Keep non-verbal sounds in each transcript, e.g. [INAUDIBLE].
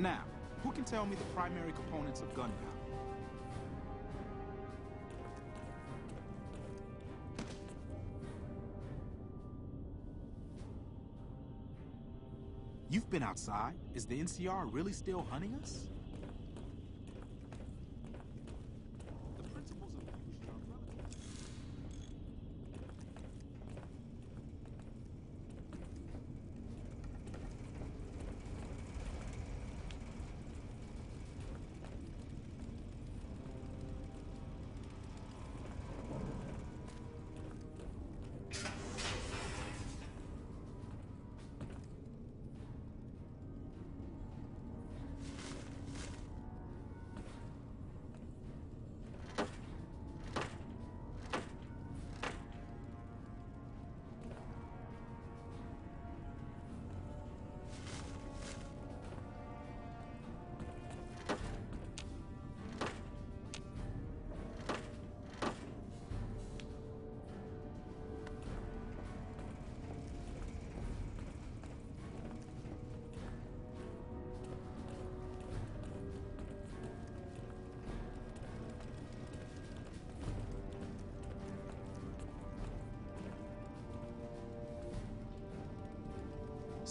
Now, who can tell me the primary components of gunpowder? You've been outside. Is the NCR really still hunting us?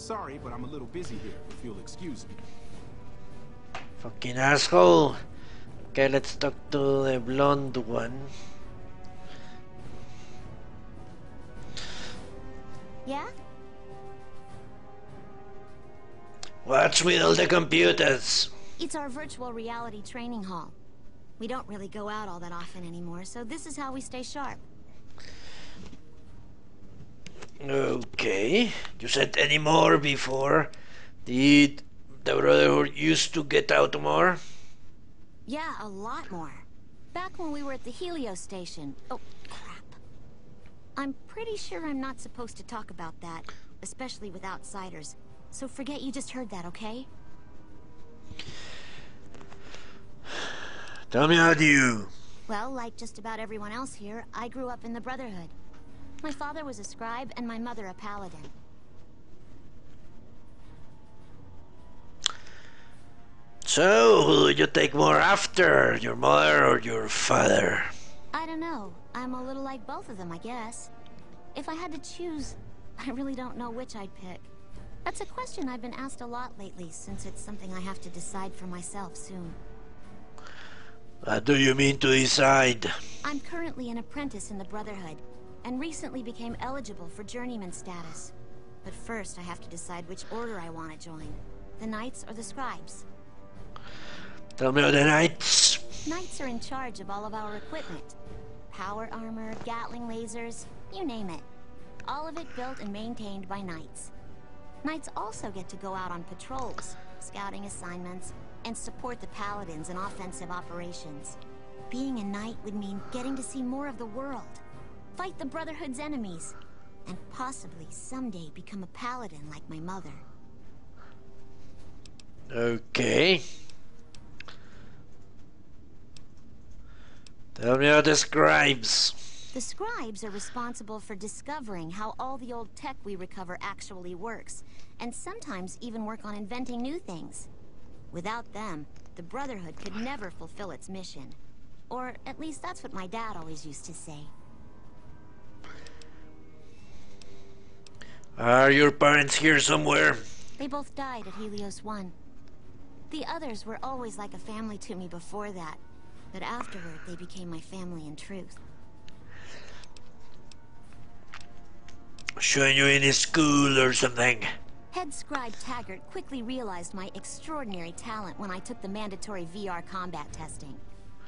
Sorry, but I'm a little busy here, if you'll excuse me. Fucking asshole. Okay, let's talk to the blonde one. Yeah? What's with all the computers? It's our virtual reality training hall. We don't really go out all that often anymore, so this is how we stay sharp. Okay. You said any more before? Did the Brotherhood used to get out more? Yeah, a lot more. Back when we were at the Helios station. Oh, crap. I'm pretty sure I'm not supposed to talk about that, especially with outsiders. So forget you just heard that, okay? Tell me how do you. Well, like just about everyone else here, I grew up in the Brotherhood. My father was a scribe and my mother a paladin. So, who do you take more after? Your mother or your father? I don't know. I'm a little like both of them, I guess. If I had to choose, I really don't know which I'd pick. That's a question I've been asked a lot lately, since it's something I have to decide for myself soon. What do you mean to decide? I'm currently an apprentice in the Brotherhood, and recently became eligible for journeyman status. But first, I have to decide which order I want to join. The Knights or the Scribes? Tell me of the knights. Knights are in charge of all of our equipment. Power armor, Gatling lasers, you name it. All of it built and maintained by Knights. Knights also get to go out on patrols, scouting assignments, and support the Paladins in offensive operations. Being a Knight would mean getting to see more of the world, fight the Brotherhood's enemies, and possibly someday become a Paladin like my mother. Okay. Tell me how the scribes. The scribes are responsible for discovering how all the old tech we recover actually works, and sometimes even work on inventing new things. Without them, the Brotherhood could never fulfill its mission. Or at least that's what my dad always used to say. Are your parents here somewhere? They both died at Helios 1. The others were always like a family to me before that, but afterward they became my family in truth. Showing you in school or something? Head scribe Taggart quickly realized my extraordinary talent when I took the mandatory VR combat testing.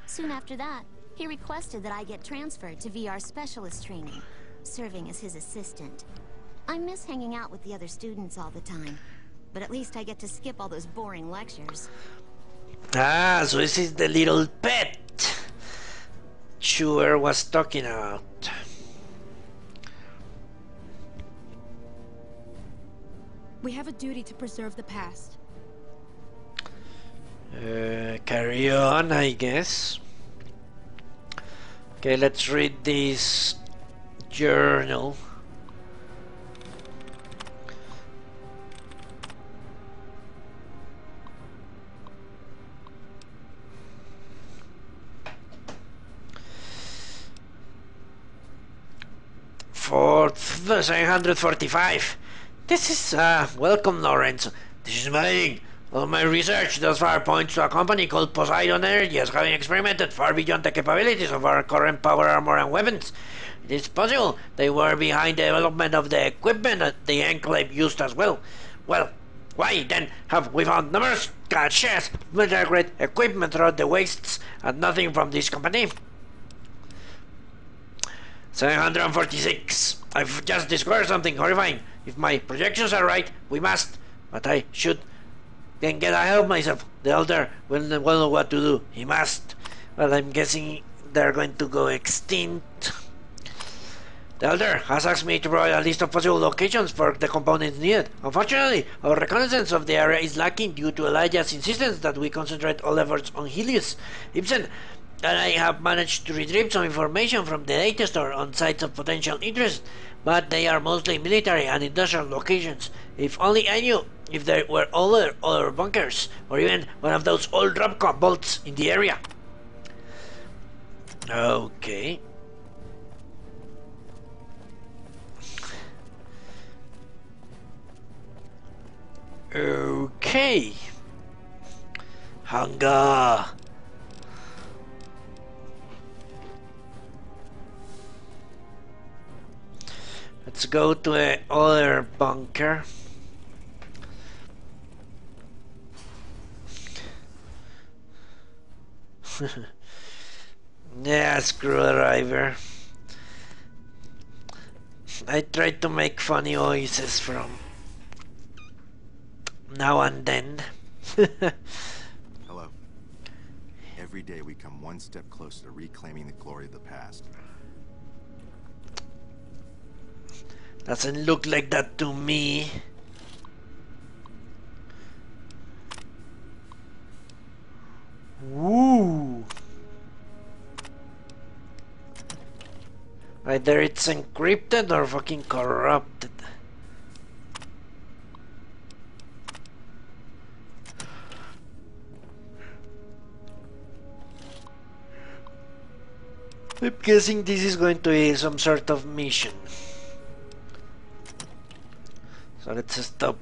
Soon after that, he requested that I get transferred to VR specialist training, serving as his assistant. I miss hanging out with the other students all the time, but at least I get to skip all those boring lectures. Ah, so this is the little pet Sure was talking about. We have a duty to preserve the past. Uh, carry on, I guess. Okay, let's read this journal. 745. This is, uh, welcome, Lawrence. This is Ming. All my research thus far points to a company called Poseidon Energy as having experimented far beyond the capabilities of our current power armor and weapons. It is possible they were behind the development of the equipment that the Enclave used as well. Well, why then have we found numerous caches military equipment throughout the wastes and nothing from this company? 746. I've just discovered something horrifying. If my projections are right, we must. But I should then get ahead of myself. The elder will not know what to do. He must. Well, I'm guessing they're going to go extinct. The elder has asked me to provide a list of possible locations for the components needed. Unfortunately, our reconnaissance of the area is lacking due to Elijah's insistence that we concentrate all efforts on Helios. Ibsen and I have managed to retrieve some information from the data store on sites of potential interest, but they are mostly military and industrial locations. If only I knew if there were other other bunkers or even one of those old drop bolts in the area. Okay. Okay. Hunger. Let's go to a other bunker. [LAUGHS] yeah, screwdriver. I try to make funny noises from now and then. [LAUGHS] Hello. Every day we come one step closer to reclaiming the glory of the past. Doesn't look like that to me. Woo! Either it's encrypted or fucking corrupted. I'm guessing this is going to be some sort of mission. So let's stop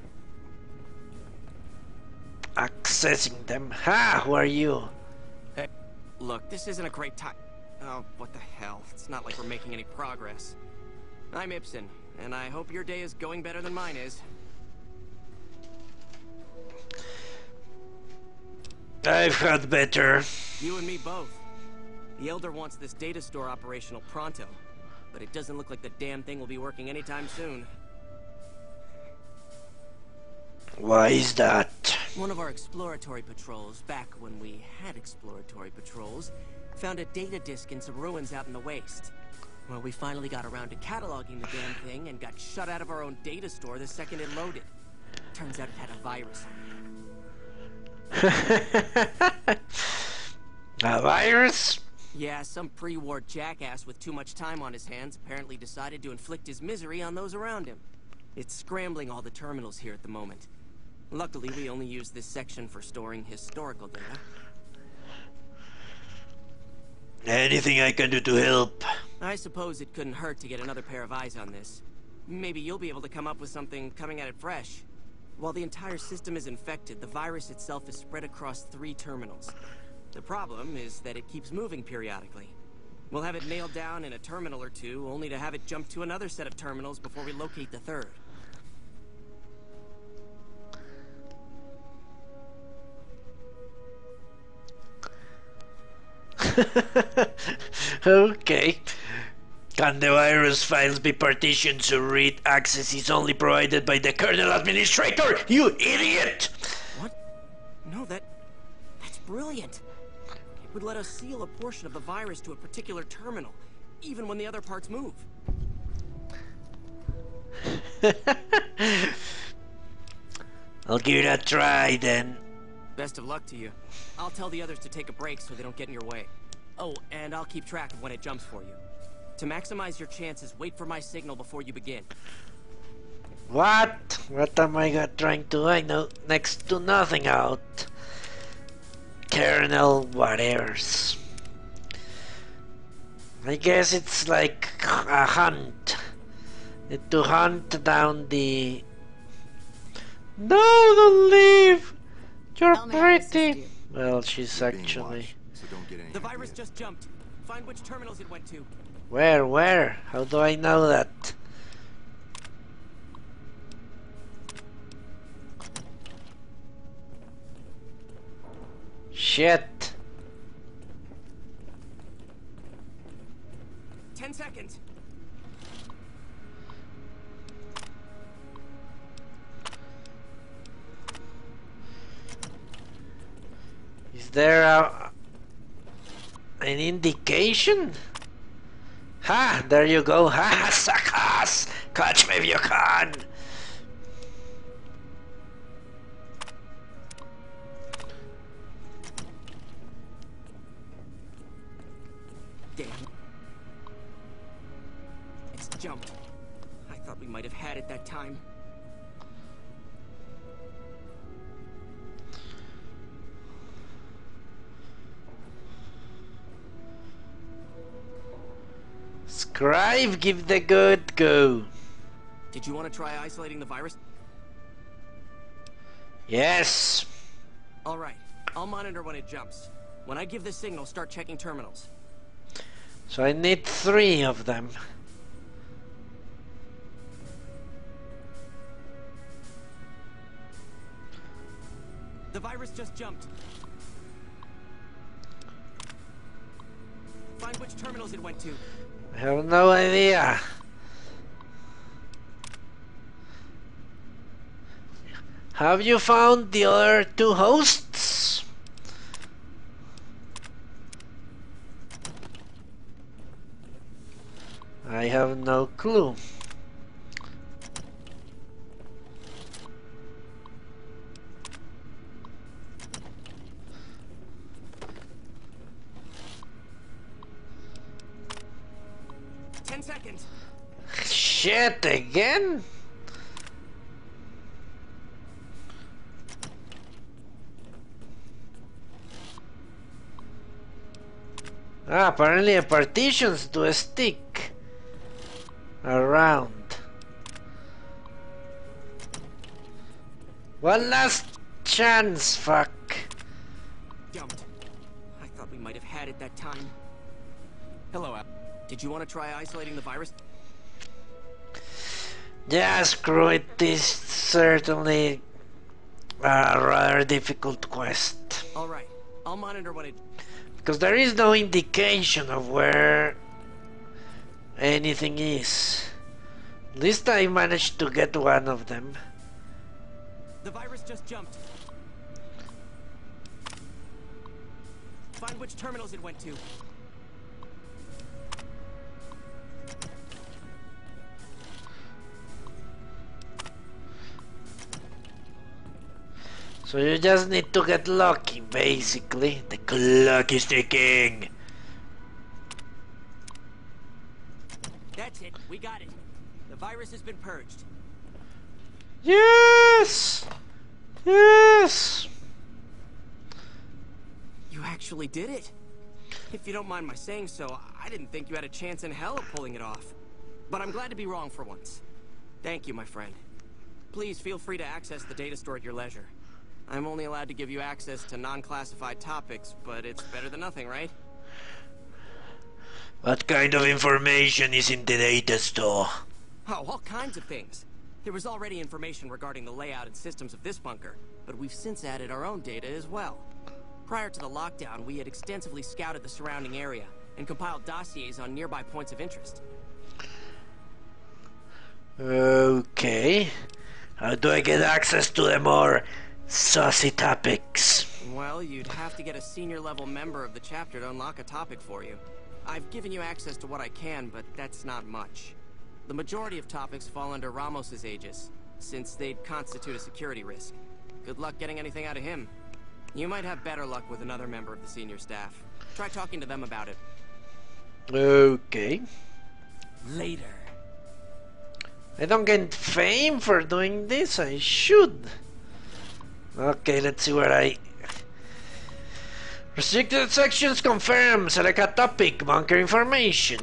accessing them. Ha! Who are you? Hey, look, this isn't a great time. Oh, what the hell? It's not like we're making any progress. I'm Ibsen, and I hope your day is going better than mine is. I've had better. You and me both. The Elder wants this data store operational pronto, but it doesn't look like the damn thing will be working anytime soon. Why is that? One of our exploratory patrols, back when we had exploratory patrols, found a data disk in some ruins out in the waste. Well, we finally got around to cataloging the damn thing and got shut out of our own data store the second it loaded. Turns out it had a virus on it. [LAUGHS] a virus? Yeah, some pre-war jackass with too much time on his hands apparently decided to inflict his misery on those around him. It's scrambling all the terminals here at the moment. Luckily, we only use this section for storing historical data. Anything I can do to help? I suppose it couldn't hurt to get another pair of eyes on this. Maybe you'll be able to come up with something coming at it fresh. While the entire system is infected, the virus itself is spread across three terminals. The problem is that it keeps moving periodically. We'll have it nailed down in a terminal or two, only to have it jump to another set of terminals before we locate the third. [LAUGHS] okay. Can the virus files be partitioned so read access is only provided by the kernel administrator? You idiot! What? No, that... That's brilliant. It would let us seal a portion of the virus to a particular terminal, even when the other parts move. [LAUGHS] I'll give it a try then. Best of luck to you. I'll tell the others to take a break so they don't get in your way. Oh, and I'll keep track of when it jumps for you. To maximize your chances, wait for my signal before you begin. What? What am I trying to I know next to nothing out. Kernel whatevers. I guess it's like a hunt. To hunt down the... No, don't leave! You're Tell me how to assist pretty! Well, she's You're actually... watched, so don't get any The virus ideas. just jumped. Find which terminals it went to. Where, where? How do I know that? Shit! Ten seconds. Is there a, an indication? Ha! There you go! Ha! ha Suckers! Catch me if you can! Damn. It's jumped. I thought we might have had it that time. Scribe, give the good go. Did you want to try isolating the virus? Yes. All right. I'll monitor when it jumps. When I give the signal, start checking terminals. So I need three of them. The virus just jumped. Find which terminals it went to. I have no idea. Have you found the other two hosts? I have no clue. Shit again? Ah, apparently partitions do stick around. One last chance, fuck. Jumped. I thought we might have had it that time. Hello, Al. Did you want to try isolating the virus? Yeah, screw it. This certainly uh, a rather difficult quest. All right. I'll monitor what it. Because there is no indication of where anything is. At least I managed to get one of them. The virus just jumped. Find which terminals it went to. So you just need to get lucky, basically. The clock is ticking. That's it. We got it. The virus has been purged. Yes! Yes! You actually did it. If you don't mind my saying so, I didn't think you had a chance in hell of pulling it off. But I'm glad to be wrong for once. Thank you, my friend. Please feel free to access the data store at your leisure. I'm only allowed to give you access to non-classified topics, but it's better than nothing, right? What kind of information is in the data store? Oh, all kinds of things. There was already information regarding the layout and systems of this bunker, but we've since added our own data as well. Prior to the lockdown, we had extensively scouted the surrounding area and compiled dossiers on nearby points of interest. Okay. How do I get access to the more saucy topics? Well, you'd have to get a senior level member of the chapter to unlock a topic for you. I've given you access to what I can, but that's not much. The majority of topics fall under Ramos's aegis, since they'd constitute a security risk. Good luck getting anything out of him. You might have better luck with another member of the senior staff. Try talking to them about it. Okay. Later. I don't get fame for doing this. I should. Okay, let's see where I. Restricted sections confirm. Select a topic. Bunker information.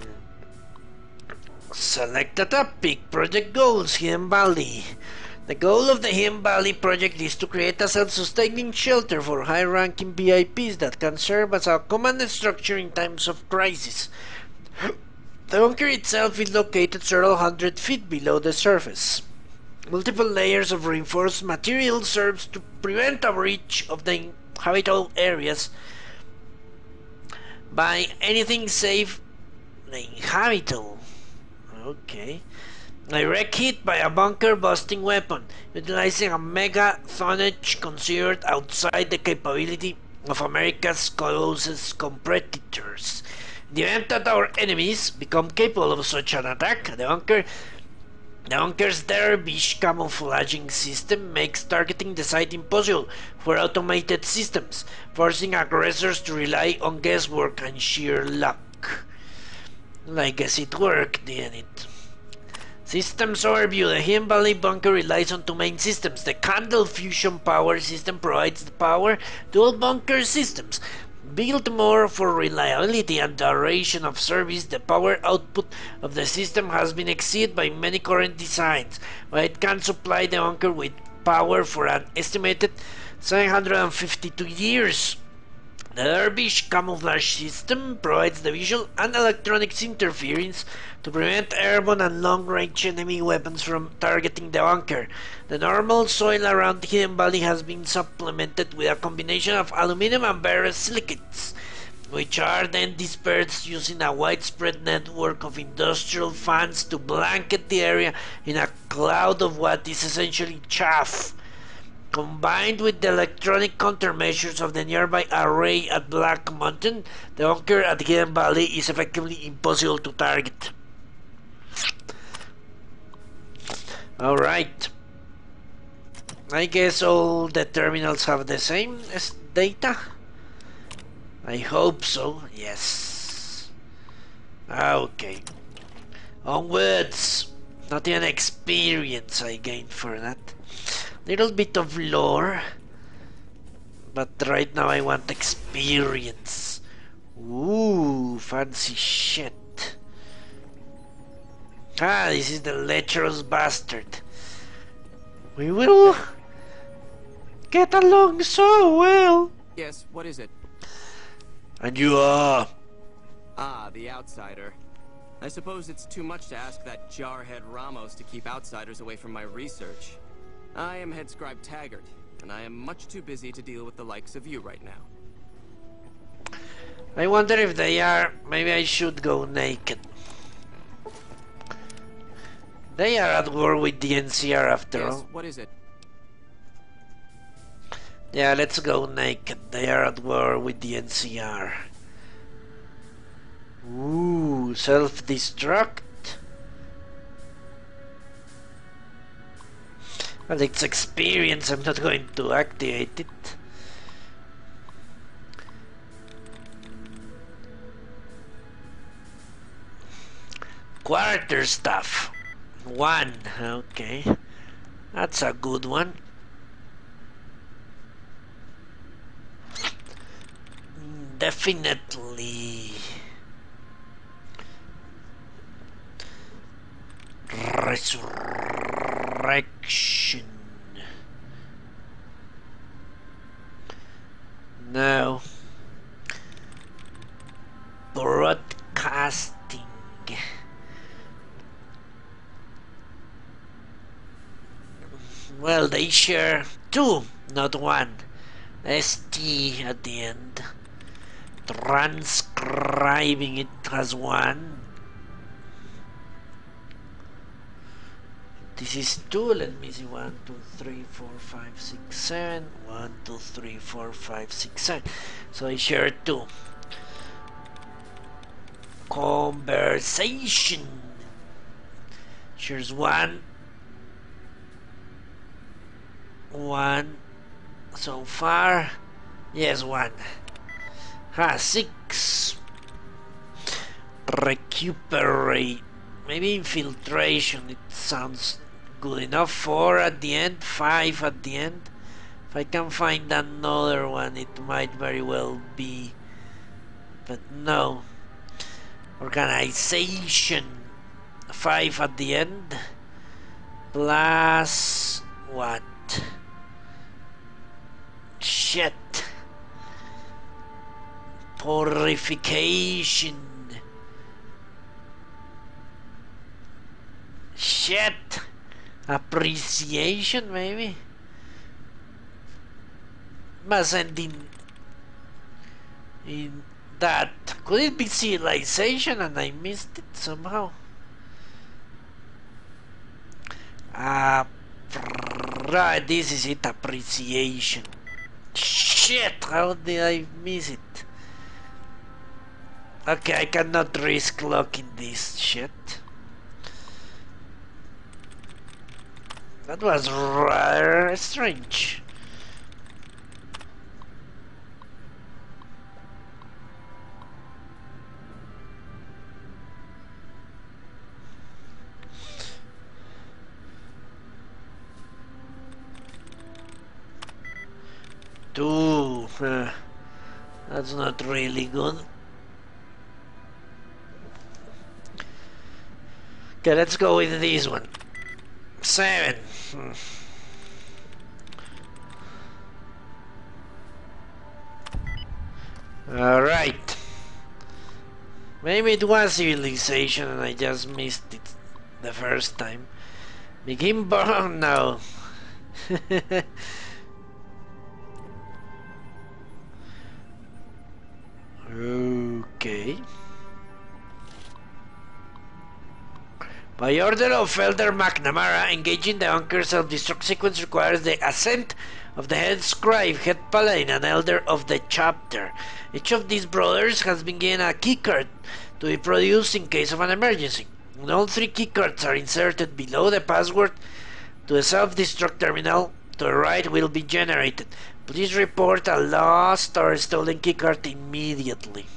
Select a topic. Project goals. Hidden Valley. The goal of the Hidden Valley project is to create a self-sustaining shelter for high-ranking VIPs that can serve as a command structure in times of crisis. The bunker itself is located several hundred feet below the surface. Multiple layers of reinforced material serves to prevent a breach of the habitable areas by anything save the habitable. Okay. Direct hit by a bunker busting weapon, utilizing a mega tonnage considered outside the capability of America's closest competitors. In the event that our enemies become capable of such an attack, the bunker the bunker's dervish camouflaging system makes targeting the site impossible for automated systems, forcing aggressors to rely on guesswork and sheer luck. I guess it worked, didn't it? Systems overview. The Hidden Valley bunker relies on two main systems. The Candle Fusion Power System provides the power to all bunker systems. Built more for reliability and duration of service, the power output of the system has been exceeded by many current designs, but it can supply the bunker with power for an estimated 752 years. The Dervish camouflage system provides the visual and electronics interference to prevent airborne and long-range enemy weapons from targeting the bunker. The normal soil around Hidden Valley has been supplemented with a combination of aluminum and ferrous silicates, which are then dispersed using a widespread network of industrial fans to blanket the area in a cloud of what is essentially chaff. Combined with the electronic countermeasures of the nearby array at Black Mountain, the bunker at Hidden Valley is effectively impossible to target. Alright. I guess all the terminals have the same data? I hope so, yes. Ah, okay. Onwards! Not even experience I gained for that. Little bit of lore. But right now I want experience. Ooh, fancy shit. Ah, this is the lecherous bastard. We will get along so well. Yes, what is it? And you are. Ah, the outsider. I suppose it's too much to ask that jarhead Ramos to keep outsiders away from my research. I am head scribe Taggart, and I am much too busy to deal with the likes of you right now. I wonder if they are. Maybe I should go naked. They are at war with the NCR after Yes, all. what is it? Yeah, let's go naked. They are at war with the NCR. Ooh, self-destruct. Well, it's experience. I'm not going to activate it. Quarter stuff. One. Okay. That's a good one. Definitely. No. Broadcasting. Well, they share two, not one. ST at the end. Transcribing it has one. This is two. Let me see. One, two, three, four, five, six, seven. One, two, three, four, five, six, seven. So I share two. Conversation. Shares one. One. So far, yes, one. Ah, six. Recuperate. Maybe infiltration. It sounds good enough. Four at the end. Five at the end. If I can find another one, it might very well be. But no. Organization. 5 at the end. Plus what? Shit. Purification. Shit. Appreciation, maybe. Must end in in that could it be civilization and I missed it somehow? Ah, right, this is it, appreciation. Shit, how did I miss it? Okay, I cannot risk locking this shit. That was rather strange. Two. Uh, that's not really good. Okay, let's go with this one. Seven. Hmm. Alright. Maybe it was civilization and I just missed it the first time. Begin burn now. [LAUGHS] By order of Elder McNamara, engaging the Anchor self-destruct sequence requires the assent of the head scribe, head paladin, and elder of the chapter. Each of these brothers has been given a keycard to be produced in case of an emergency. All three keycards are inserted below the password to the self-destruct terminal to the right will be generated. Please report a lost or stolen keycard immediately.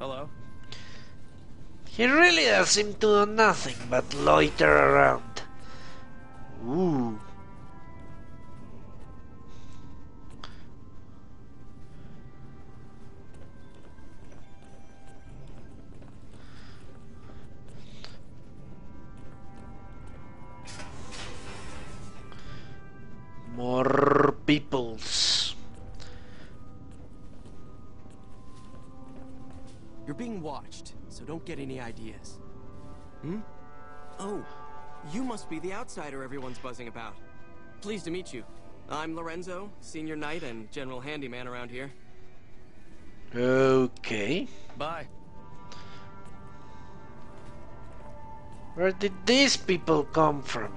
Hello? He really does seem to do nothing but loiter around. Ooh. More peoples. Don't get any ideas. Hmm? Oh, you must be the outsider everyone's buzzing about. Pleased to meet you. I'm Lorenzo, senior knight and general handyman around here. Okay. Bye. Where did these people come from?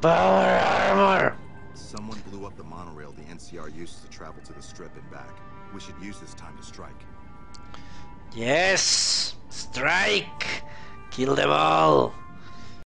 Power armor! Someone blew up the monorail the NCR uses to travel to the Strip and back. We should use this time to strike. Yes! Strike! Kill them all!